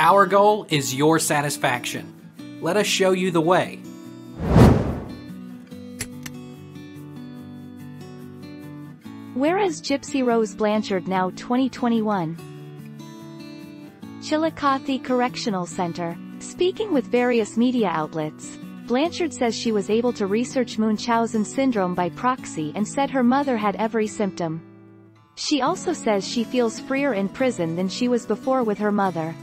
Our goal is your satisfaction. Let us show you the way. Where is Gypsy Rose Blanchard now 2021? Chillicothe Correctional Center. Speaking with various media outlets, Blanchard says she was able to research Munchausen syndrome by proxy and said her mother had every symptom. She also says she feels freer in prison than she was before with her mother.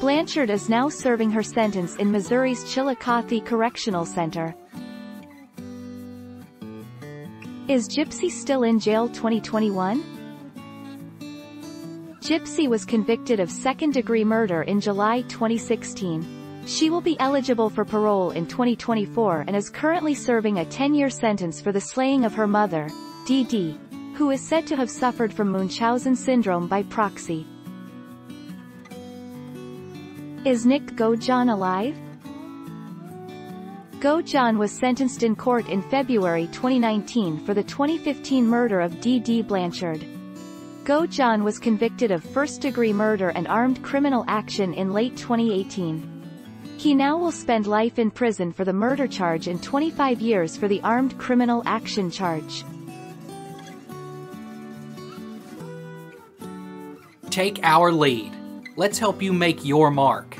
Blanchard is now serving her sentence in Missouri's Chillicothe Correctional Center. Is Gypsy still in jail 2021? Gypsy was convicted of second-degree murder in July 2016. She will be eligible for parole in 2024 and is currently serving a 10-year sentence for the slaying of her mother, Dee, who is said to have suffered from Munchausen syndrome by proxy. Is Nick Godejohn alive? Godejohn was sentenced in court in February 2019 for the 2015 murder of Dee Blanchard. Godejohn was convicted of first-degree murder and armed criminal action in late 2018. He now will spend life in prison for the murder charge and 25 years for the armed criminal action charge. Take our lead. Let's help you make your mark.